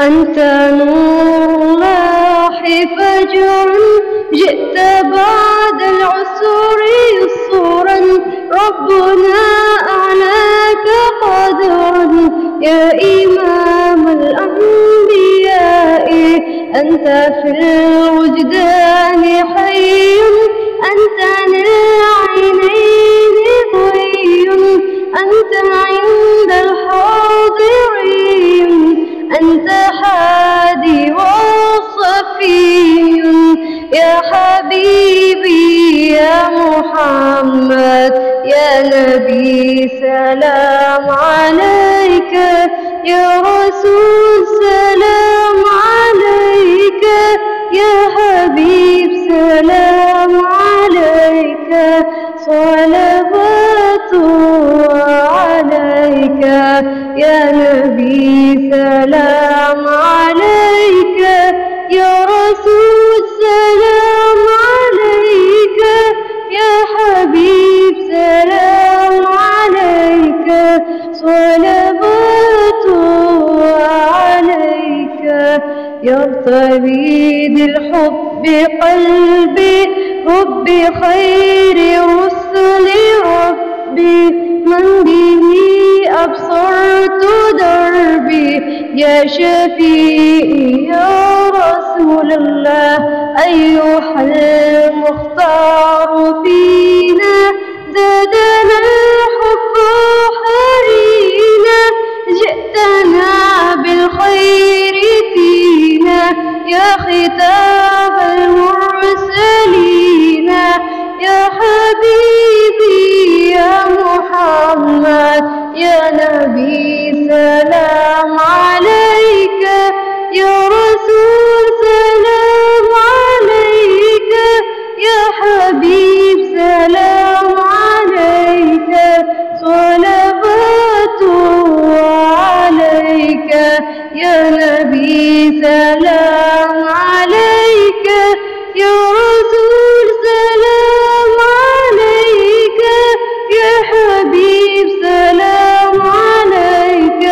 أنت نور الله فجر جئت بعد العسر يسرا. ربنا أعلاك قدرا. يا إمام الأنبياء أنت في الوجدان حي أنت للعينين أنت حادي وصفي يا حبيبي يا محمد يا نبي سلام عليك يا رسول سلام عليك يا رسول سلام عليك يا حبيب سلام عليك صلوات عليك يرتوي بالحب قلبي حب خير رسل ربي. من به أبصرت يا شفيعي يا رسول الله أيها المختار فينا زادنا الحب حرينا جئتنا بالخير فينا يا ختام المرسلين يا حبيبي يا محمد يا نبي سلام عليك. يا نبي سلام عليك. يا رسول سلام عليك. يا حبيب سلام عليك.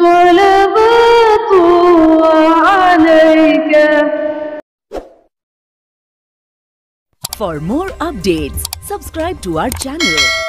صلوات عليك. For more updates, subscribe to our channel.